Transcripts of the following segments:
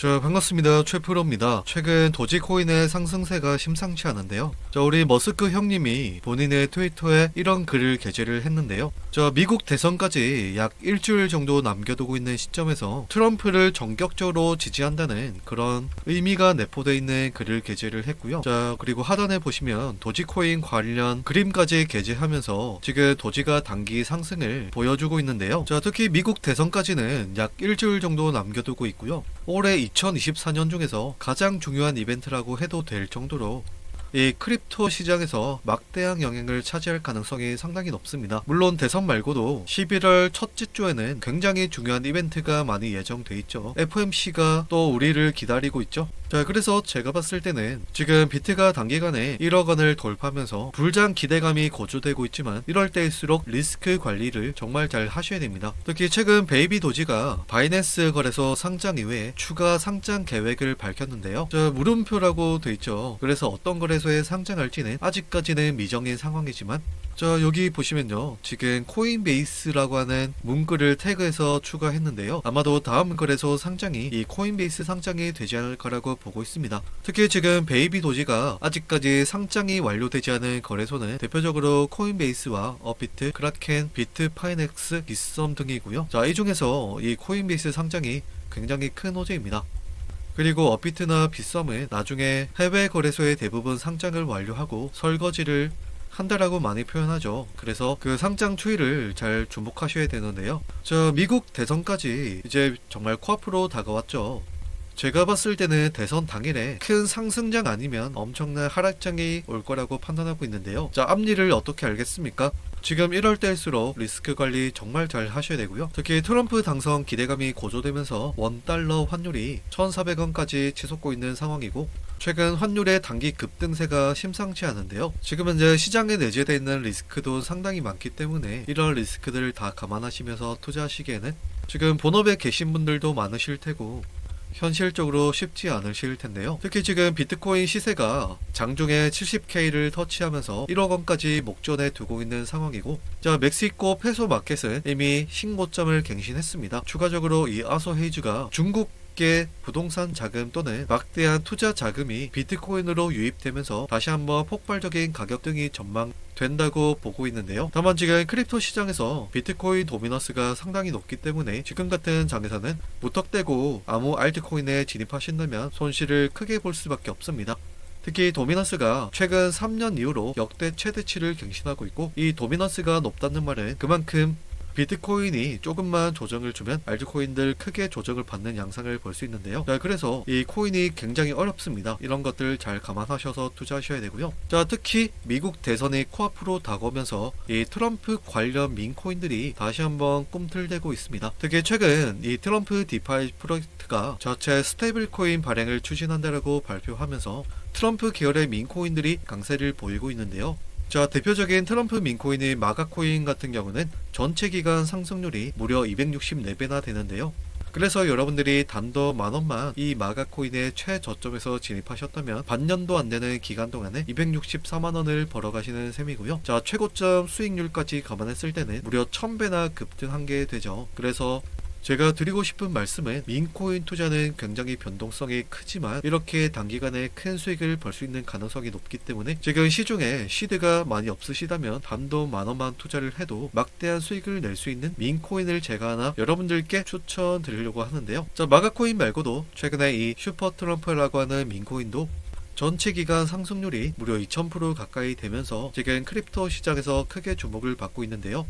자 반갑습니다. 최프로입니다. 최근 도지코인의 상승세가 심상치 않은데요. 자 우리 머스크 형님이 본인의 트위터에 이런 글을 게재를 했는데요. 자 미국 대선까지 약 일주일 정도 남겨두고 있는 시점에서 트럼프를 전격적으로 지지한다는 그런 의미가 내포되어 있는 글을 게재를 했고요. 자 그리고 하단에 보시면 도지코인 관련 그림까지 게재하면서 지금 도지가 단기 상승을 보여주고 있는데요. 자 특히 미국 대선까지는 약 일주일 정도 남겨두고 있고요 올해 2024년 중에서 가장 중요한 이벤트라고 해도 될 정도로 이 crypto 시장에서 막대한 영향을 차지할 가능성이 상당히 높습니다. 물론 대선 말고도 11월 첫째 주에는 굉장히 중요한 이벤트가 많이 예정돼 있죠. FOMC가 또 우리를 기다리고 있죠. 자, 그래서 제가 봤을 때는 지금 비트가 단기간에 1억 원을 돌파하면서 불장 기대감이 고조되고 있지만 이럴 때일수록 리스크 관리를 정말 잘 하셔야 됩니다. 특히 최근 베이비 도지가 바이낸스 거래소 상장 이후에 추가 상장 계획을 밝혔는데요. 자, 물음표라고 돼 있죠. 그래서 어떤 거래소 에 상장할지는 아직까지는 미정인 상황이지만 자 여기 보시면요. 지금 코인베이스라고 하는 문구를 태그해서 추가했는데요. 아마도 다음 거래소 상장이 이 코인베이스 상장이 되지 않을까라고 보고 있습니다. 특히 지금 베이비 도지가 아직까지 상장이 완료되지 않은 거래소는 대표적으로 코인베이스와 업비트, 크라켄, 비트 파이넥스, 빗썸 등이고요. 자 이 중에서 이 코인베이스 상장이 굉장히 큰 호재입니다 그리고 업비트나 빗썸은 나중에 해외 거래소의 대부분 상장을 완료하고 설거지를 한다라고 많이 표현하죠. 그래서 그 상장 추이를 잘 주목하셔야 되는데요. 저 미국 대선까지 이제 정말 코앞으로 다가왔죠. 제가 봤을 때는 대선 당일에 큰 상승장 아니면 엄청난 하락장이 올 거라고 판단하고 있는데요. 자, 앞일을 어떻게 알겠습니까? 지금 1월 때일수록 리스크 관리 정말 잘 하셔야 되고요. 특히 트럼프 당선 기대감이 고조되면서 원달러 환율이 1,400원까지 치솟고 있는 상황이고 최근 환율의 단기 급등세가 심상치 않은데요. 지금 현재 시장에 내재되어 있는 리스크도 상당히 많기 때문에 이런 리스크들을 다 감안하시면서 투자하시기에는 지금 본업에 계신 분들도 많으실 테고 현실적으로 쉽지 않으실 텐데요. 특히 지금 비트코인 시세가 장중에 70K를 터치하면서 1억 원까지 목전에 두고 있는 상황이고, 자, 멕시코 페소 마켓은 이미 신고점을 갱신했습니다. 추가적으로 이 아소 헤이즈가 중국 의 부동산 자금 또는 막대한 투자 자금이 비트코인으로 유입되면서 다시 한번 폭발적인 가격 급등이 전망 된다고 보고 있는데요. 다만 지금 crypto 시장에서 비트코인 dominance가 상당히 높기 때문에 지금 같은 장에서는 무턱대고 아무 알트코인에 진입하신다면 손실을 크게 볼 수밖에 없습니다. 특히 dominance가 최근 3년 이후로 역대 최대치를 갱신하고 있고 이 dominance가 높다는 말은 그만큼 비트코인이 조금만 조정을 주면 알트코인들 크게 조정을 받는 양상을 볼 수 있는데요. 자, 그래서 이 코인이 굉장히 어렵습니다. 이런 것들 잘 감안하셔서 투자하셔야 되고요. 자, 특히 미국 대선이 코앞으로 다가오면서 이 트럼프 관련 밈코인들이 다시 한번 꿈틀대고 있습니다. 특히 최근 이 트럼프 DeFi 프로젝트가 자체 스테이블 코인 발행을 추진한다라고 발표하면서 트럼프 계열의 밈코인들이 강세를 보이고 있는데요. 자, 대표적인 트럼프 밈코인의 마가코인 같은 경우는 전체 기간 상승률이 무려 264배나 되는데요. 그래서 여러분들이 단돈 만원만 이 마가코인의 최저점에서 진입하셨다면 반년도 안 되는 기간 동안에 264만원을 벌어가시는 셈이고요. 자, 최고점 수익률까지 감안했을 때는 무려 1000배나 급등한 게 되죠. 그래서 제가 드리고 싶은 말씀은 밈코인 투자는 굉장히 변동성이 크지만 이렇게 단기간에 큰 수익을 벌 수 있는 가능성이 높기 때문에 지금 시중에 시드가 많이 없으시다면 단돈 만원만 투자를 해도 막대한 수익을 낼 수 있는 밈코인을 제가 하나 여러분들께 추천드리려고 하는데요. 자, 마가코인 말고도 최근에 이 슈퍼 트럼프라고 하는 밈코인도 전체 기간 상승률이 무려 2000% 가까이 되면서 지금 crypto 시장에서 크게 주목을 받고 있는데요.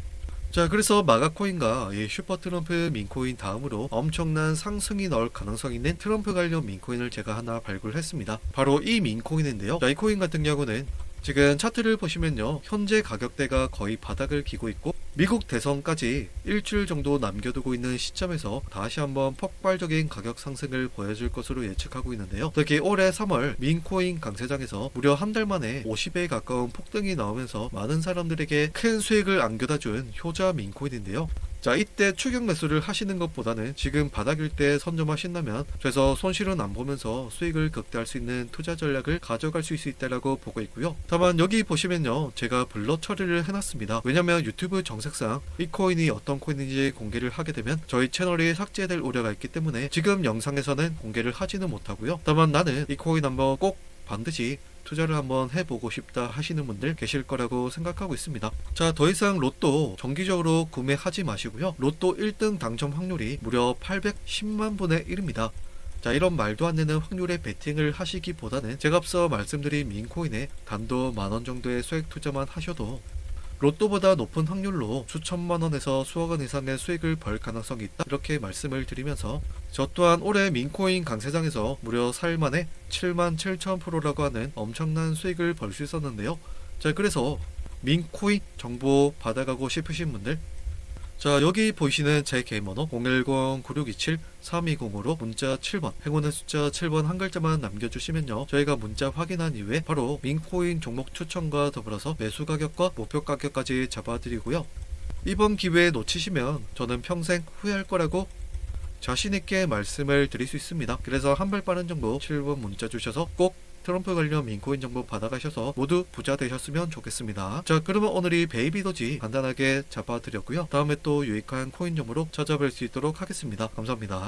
자 그래서 마가코인과 이 슈퍼 트럼프 밈코인 다음으로 엄청난 상승이 나올 가능성 있는 트럼프 관련 밈코인을 제가 하나 발굴했습니다. 바로 이 밈코인인데요. 자, 이 코인 같은 경우는 지금 차트를 보시면요. 현재 가격대가 거의 바닥을 기고 있고 미국 대선까지 일주일 정도 남겨두고 있는 시점에서 다시 한번 폭발적인 가격 상승을 보여줄 것으로 예측하고 있는데요. 특히 올해 3월 밈코인 강세장에서 무려 한 달 만에 50배에 가까운 폭등이 나오면서 많은 사람들에게 큰 수익을 안겨다 준 효자 밈코인인데요. 자 이때 추격 매수를 하시는 것보다는 지금 바닥일 때 선점하신다면 그래서 손실은 안 보면서 수익을 극대화할 수 있는 투자 전략을 가져갈 수 있다라고 보고 있고요. 다만 여기 보시면요 제가 블러 처리를 해놨습니다. 왜냐면 유튜브 정책상 이 코인이 어떤 코인인지 공개를 하게 되면 저희 채널이 삭제될 우려가 있기 때문에 지금 영상에서는 공개를 하지는 못하고요. 다만 나는 이 코인 한번 꼭 반드시 투자를 한번 해보고 싶다 하시는 분들 계실 거라고 생각하고 있습니다. 자, 더 이상 로또 정기적으로 구매하지 마시고요. 로또 1등 당첨 확률이 무려 810만 분의 1입니다. 자, 이런 말도 안 되는 확률의 베팅을 하시기보다는 제가 앞서 말씀드린 민코인에 단도 만원 정도의 수익 투자만 하셔도 로또보다 높은 확률로 수천만 원에서 수억 원 이상의 수익을 벌 가능성이 있다. 이렇게 말씀을 드리면서 저 또한 올해 민코인 강세장에서 무려 4일 만에 7만 7천 프로라고 하는 엄청난 수익을 벌 수 있었는데요. 자, 그래서 민코인 정보 받아가고 싶으신 분들 자 여기 보이시는 제 개인 번호 010-9627-3205로 문자 7번 행운의 숫자 7번 한 글자만 남겨주시면요. 저희가 문자 확인한 이후에 바로 밈코인 종목 추천과 더불어서 매수 가격과 목표 가격까지 잡아드리고요. 이번 기회에 놓치시면 저는 평생 후회할 거라고 자신있게 말씀을 드릴 수 있습니다 그래서 한발 빠른 정보 7번 문자 주셔서 꼭 트럼프 관련 밈코인 정보 받아가셔서 모두 부자 되셨으면 좋겠습니다. 자, 그러면 오늘 이 베이비 도지 간단하게 잡아드렸고요. 다음에 또 유익한 코인 정보로 찾아뵐 수 있도록 하겠습니다. 감사합니다.